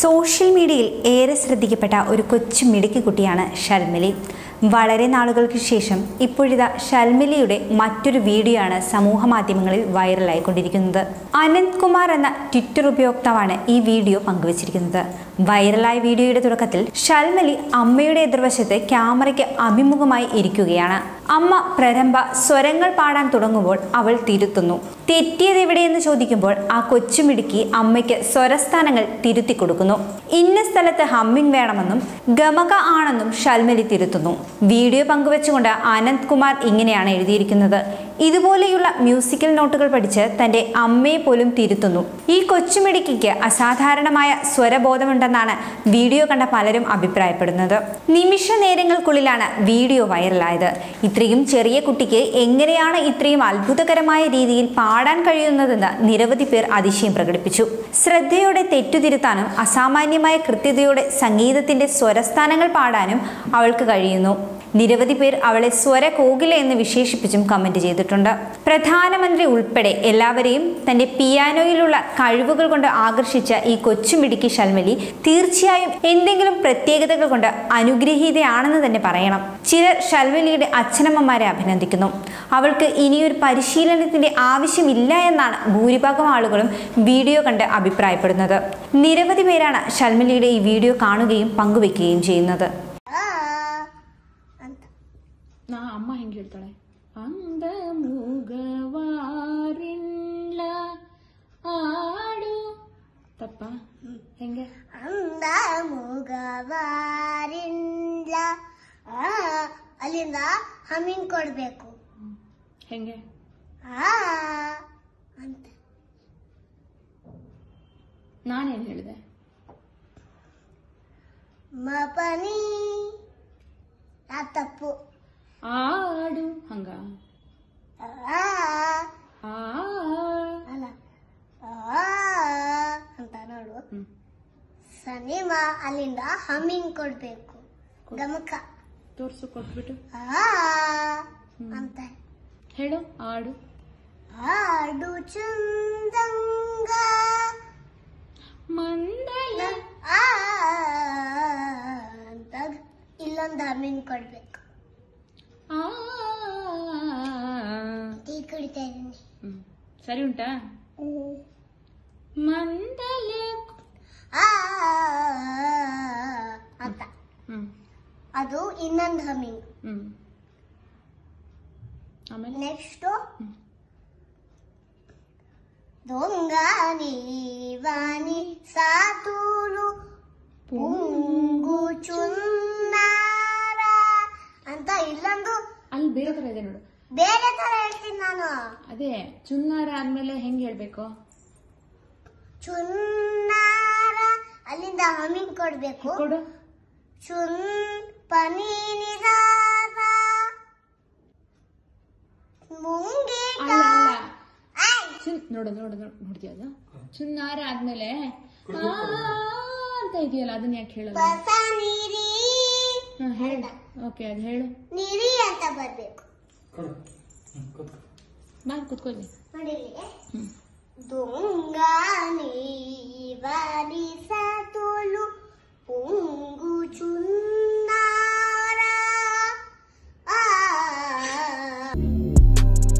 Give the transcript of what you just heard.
Social മീഡിയയിൽ ഏറെ ശ്രദ്ധിക്കപ്പെട്ട ഒരു കൊച്ചു മിടുക്കി കുട്ടിയാണ് ഷൽമിലി വളരെ നാളുകൾക്ക് ശേഷം ഇപ്പോഴിതാ ഷൽമിലിയുടെ മറ്റൊരു വീഡിയോ ആണ് സമൂഹ മാധ്യമങ്ങളിൽ വൈറലായിക്കൊണ്ടിരിക്കുന്നത്. അനന്ത് കുമാർ എന്ന ട്വിറ്റർ ഉപയോക്താവാണ് ഈ വീഡിയോ പങ്കുവച്ചിരിക്കുന്നത്. വൈറലായ വീഡിയോയുടെ തുടക്കത്തിൽ ഷൽമിലി അമ്മയുടെ എതിർവശത്ത് ക്യാമറയ്ക്ക് അഭിമുഖമായി ഇരിക്കുകയാണ്. അമ്മ പ്രരംഭ സ്വരങ്ങൾ പാടാൻ തുടങ്ങുമ്പോൾ അവൾ തിരുത്തുന്നു. തെറ്റിയത് എവിടെയെന്ന് ചോദിക്കുമ്പോൾ ആ കൊച്ചുമിടുക്കി അമ്മയ്ക്ക് സ്വരസ്ഥാനങ്ങൾ തിരുത്തി കൊടുക്കുന്നു. ഇന്ന സ്ഥലത്ത് ഹമ്മിങ് വേണമെന്നും ഗമക ആണെന്നും ഷൽമലി തിരുത്തുന്നു. വീഡിയോ പങ്കുവച്ചുകൊണ്ട് അനന്ത് കുമാർ ഇങ്ങനെയാണ് എഴുതിയിരിക്കുന്നത്. ഇതുപോലെയുള്ള മ്യൂസിക്കൽ നോട്ടുകൾ പഠിച്ച് തന്റെ അമ്മയെ പോലും തിരുത്തുന്നു. ഈ കൊച്ചുമിടുക്കിക്ക് അസാധാരണമായ സ്വരബോധമുണ്ടെന്നാണ് വീഡിയോ കണ്ട പലരും അഭിപ്രായപ്പെടുന്നത്. നിമിഷ നേരങ്ങൾക്കുള്ളിലാണ് വീഡിയോ വൈറലായത്. ഇത്രയും ചെറിയ കുട്ടിക്ക് എങ്ങനെയാണ് ഇത്രയും അത്ഭുതകരമായ രീതിയിൽ പാടാൻ കഴിയുന്നതെന്ന് നിരവധി പേർ അതിശയം പ്രകടിപ്പിച്ചു. ശ്രദ്ധയോടെ തെറ്റുതിരുത്താനും അസാമാന്യമായ കൃത്യതയോടെ സംഗീതത്തിന്റെ സ്വരസ്ഥാനങ്ങൾ പാടാനും അവൾക്ക് കഴിയുന്നു. നിരവധി പേർ അവളെ സ്വര കോകില എന്ന് വിശേഷിപ്പിച്ചും കമന്റ് ചെയ്തിട്ടുണ്ട്. പ്രധാനമന്ത്രി ഉൾപ്പെടെ എല്ലാവരെയും തന്റെ പിയാനോയിലുള്ള കഴിവുകൾ കൊണ്ട് ആകർഷിച്ച ഈ കൊച്ചുമിടുക്കി ശൽമലി തീർച്ചയായും എന്തെങ്കിലും പ്രത്യേകതകൾ കൊണ്ട് അനുഗ്രഹീതയാണെന്ന് തന്നെ പറയണം. ചിലർ ശൽമലിയുടെ അച്ഛനമ്മമാരെ അഭിനന്ദിക്കുന്നു. അവൾക്ക് ഇനിയൊരു പരിശീലനത്തിന്റെ ആവശ്യമില്ല എന്നാണ് ഭൂരിഭാഗം ആളുകളും വീഡിയോ കണ്ട് അഭിപ്രായപ്പെടുന്നത്. നിരവധി പേരാണ് ശൽമലിയുടെ ഈ വീഡിയോ കാണുകയും പങ്കുവെക്കുകയും ചെയ്യുന്നത്. ನಾ ಅಮ್ಮ ಹೆಂಗ್ ಹೇಳ್ತಾಳೆ? ಅಂದ ಮೂಗವಾರಿಲ್ಲ ಆಡು ತಪ್ಪ. ಹೆಂಗೆ? ಅಂದ ಮೂಗವಾರಿಲ್ಲ ಆ ಅಲ್ಲಿಂದ ಹಮ್ಮಿಂಗ್ ಕೊಡ್ಬೇಕು. ಹೆಂಗೆ? ಆ ಅಂತ. ನಾನೇನ್ ಹೇಳಿದೆ? ಮಪನಿ ಆ ತಪ್ಪು. ಸನಿಮ ಅಲ್ಲಿಂದ ಹಮ್ಮಿಂಗ್ ಕೊಡ್ಬೇಕು ಗಮಕ ತೋರ್ಸು ಕೊಟ್ಬಿಟ್ಟು ಆ ಅಂತ ಹೇಳು ಆಡು ಆಡು ಚಂದಂಗ ಮಂದಲ ಆ ಅಂತ ಇಲ್ಲೊಂದು ಹಮ್ಮಿಂಗ್ ಕೊಡ್ಬೇಕು ಆ ಟೀ ಕುಡಿತಾ ಇದ್ದೀನಿ ಹ್ಮ್. ಸರಿ ಉಂಟಾ ಇನ್ನೊಂದು ಹಮ್ಮಿಂಗ್ ಹ್ಮ್. ಆಮೇಲೆ? ನೆಕ್ಸ್ಟ್ ದೊಂಗಾನಿ ವಾನಿ ಸಾತೂರು ಪುಂಗು ಚುನ್ನಾರ ಅಂತ ಇಲ್ಲೊಂದು ಅಲ್ಲಿ ಬೇರೆ ತರ ಇದೆ ನೋಡು. ಬೇರೆ ತರ ಹೇಳ್ತೀನಿ ನಾನು. ಅದೇ ಚುನ್ನಾರ ಆದ್ಮೇಲೆ ಹೆಂಗ್ ಹೇಳ್ಬೇಕು? ಚುನ್ನಾರ ಅಲ್ಲಿಂದ ಹಮ್ಮಿಂಗ್ ಕೊಡ್ಬೇಕು. ಕೊಡು. ಚುನ್ ಪನೀನಿದಾದ ಮುಂಗಿ ಅಲ್ಲ. ಅಲ್ಲ ಚುನ್ ನೋಡು ನೋಡು ನೋಡು ನೋಡ್ತೀಯ ಅದು? ಚುನ್ನಾರ ಆದ್ಮೇಲೆ ಆ ಅಂತ ಇದೆಯಲ್ಲ ಅದನ್ನ ಯಾಕೆ ಹೇಳಲ್ಲ ಬಸ ನೀರಿ. ಹಾ, ಹೇಳು. ಓಕೆ ಅದು ಹೇಳು. ನೀರಿ ಅಂತ ಬರ್ಬೇಕು. ಬಾ ಕುತ್ಕೊಳ್ಳಿ ನೋಡಿ. ಹ್ಮ್. ದುಂಗ ನೀವರಿಸ love.